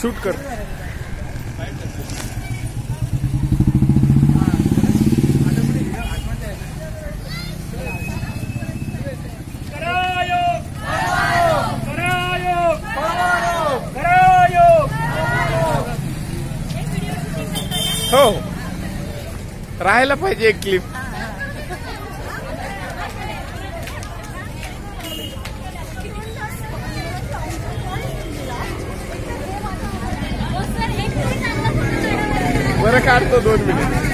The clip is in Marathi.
शूट कर. हो. राहायला पाहिजे एक clip cara tá tô doido, menino.